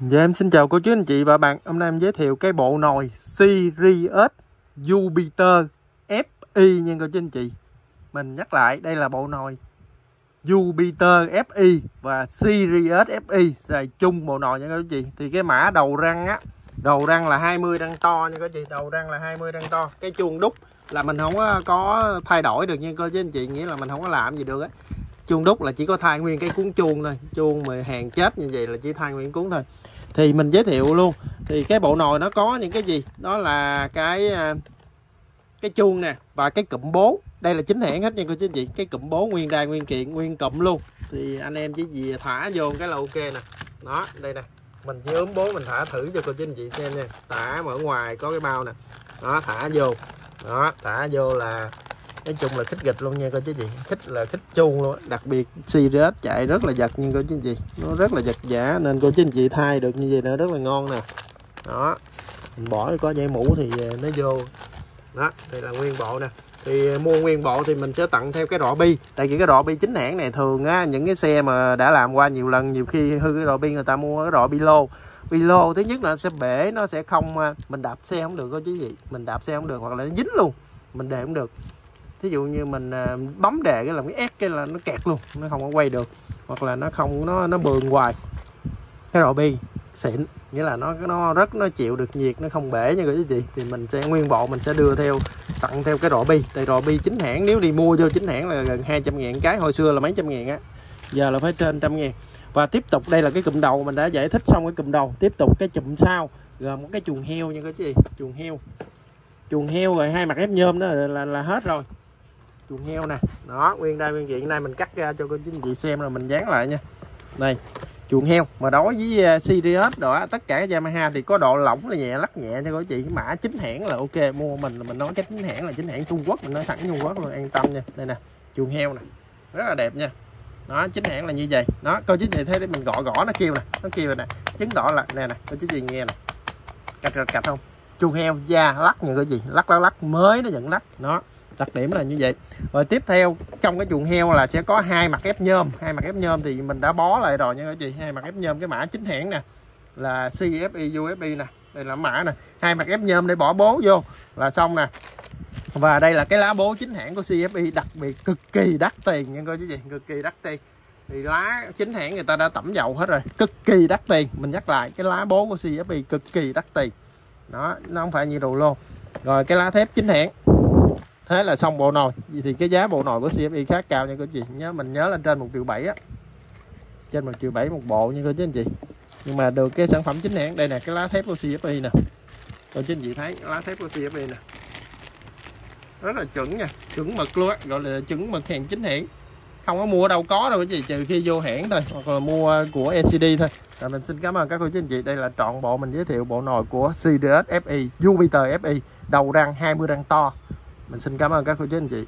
Dạ em xin chào cô chú anh chị và bạn. Hôm nay em giới thiệu cái bộ nồi Sirius Jupiter FI nha cô chú anh chị. Mình nhắc lại, đây là bộ nồi Jupiter FI và Sirius FI xài chung bộ nồi nha cô chú anh chị. Thì cái mã đầu răng á, Đầu răng là 20 răng to nha cô chú anh chị. Đầu răng là 20 răng to. Cái chuông đúc là mình không có thay đổi được nha cô chú anh chị. Nghĩa là mình không có làm gì được á chuông đúc là chỉ có thay nguyên cái cuốn chuông thôi. Chuông mà hàng chết như vậy là chỉ thay nguyên cuốn thôi. Thì mình giới thiệu luôn. Thì cái bộ nồi nó có những cái gì? Đó là cái à, cái chuông nè và cái cụm bố. Đây là chính hãng hết nha cô chú anh chị. Cái cụm bố nguyên đai nguyên kiện, nguyên cụm luôn. Thì anh em chỉ gì thả vô cái là ok nè. Đó, đây nè. Mình chỉ ốm bố mình thả thử cho cô chú anh chị xem nè thả mà ở ngoài có cái bao nè. Đó, thả vô. Đó, thả vô là nói chung là khích gịch luôn nha, coi chú chị khích là khích chuông luôn đặc biệt Sirius chạy rất là giật nhưng coi chú chị nó rất là giật giả, nên cô chú chị thay được như vậy nữa, rất là ngon nè. Đó. Mình bỏ có dây mũ thì à, nó vô. Đó, đây là nguyên bộ nè. Thì à, mua nguyên bộ thì mình sẽ tặng theo cái rọ bi. Tại vì cái rọ bi chính hãng này thường á, những cái xe mà đã làm qua nhiều lần, nhiều khi hư cái rọ bi, người ta mua cái rọ bi lô. Bi lô thứ nhất là nó sẽ bể, nó sẽ không à, mình đạp xe không được có chứ gì. Mình đạp xe không được, hoặc là nó dính luôn. Mình để không được thí dụ như mình à, bấm đề cái là cái ép cái là nó kẹt luôn nó không có quay được hoặc là nó không nó nó bường hoài. Cái rò bi xịn nghĩa là nó nó rất nó chịu được nhiệt nó không bể nha cái chị. Thì mình sẽ nguyên bộ mình sẽ đưa theo tặng theo cái rọ bi. Tại rọ bi chính hãng nếu đi mua vô chính hãng là gần 200 ngàn cái hồi xưa là mấy trăm ngàn á. Giờ là phải trên trăm ngàn. Và tiếp tục đây là cái cụm đầu mình đã giải thích xong cái cụm đầu. Tiếp tục cái cụm sau gồm một cái chuồng heo nha cái chị. Chuồng heo. Chuồng heo rồi hai mặt ép nhôm đó là, là, là hết rồi chuồng heo nè. Đó nguyên đây nguyên kiện đây mình cắt ra cho cô chính anh chị xem rồi mình dán lại nha. Đây chuồng heo. Mà đối với uh, Sirius đó tất cả Yamaha thì có độ lỏng là nhẹ lắc nhẹ cho cô chị. Cái mã chính hãng là ok. Mua mình là mình nói cái chính hãng là chính hãng Trung Quốc. Mình nói thẳng Trung Quốc luôn an tâm nha. Đây nè chuồng heo nè. Rất là đẹp nha. Đó chính hãng là như vậy. Đó cô chính chị thấy mình gõ gõ nó kêu nè nó kêu nè. Chứng đỏ là nè nè cô chính chị nghe nè. Cạch cạch cạch không? Chuồng heo da lắc như cái gì lắc lắc lắc. Mới nó vẫn lắc. Nó đặc điểm là như vậy. Rồi tiếp theo, trong cái chuồng heo là sẽ có hai mặt ép nhôm. Hai mặt ép nhôm thì mình đã bó lại rồi nha các chị. Hai mặt ép nhôm, cái mã chính hãng nè, là CFI UFI nè, đây là mã nè. Hai mặt ép nhôm để bỏ bố vô là xong nè. Và đây là cái lá bố chính hãng của CFI đặc biệt cực kỳ đắt tiền nha cô chú chị, cực kỳ đắt tiền. Thì lá chính hãng người ta đã tẩm dầu hết rồi, cực kỳ đắt tiền. Mình nhắc lại, cái lá bố của CFI cực kỳ đắt tiền. Đó, nó không phải như đồ lô. Rồi cái lá thép chính hãng thế là xong bộ nồi. Vì thì cái giá bộ nồi của CFI khá cao nha cô chị. Nhớ, mình nhớ là trên một triệu bảy á. Trên một triệu bảy một bộ nha cô chú anh chị. Nhưng mà được cái sản phẩm chính hãng. Đây nè, cái lá thép của CFI nè. Cô chú anh chị thấy lá thép của CFI nè. Rất là chuẩn nha. Chuẩn mực luôn á. Gọi là chuẩn mực hàng chính hãng. Không có mua đâu có đâu chị trừ khi vô hãng thôi, hoặc là mua của LCD thôi. Rồi mình xin cảm ơn các cô chú anh chị. Đây là trọn bộ mình giới thiệu bộ nồi của CDS FI Jupiter FI đầu răng 20 răng to mình xin cảm ơn các cô chú anh chị.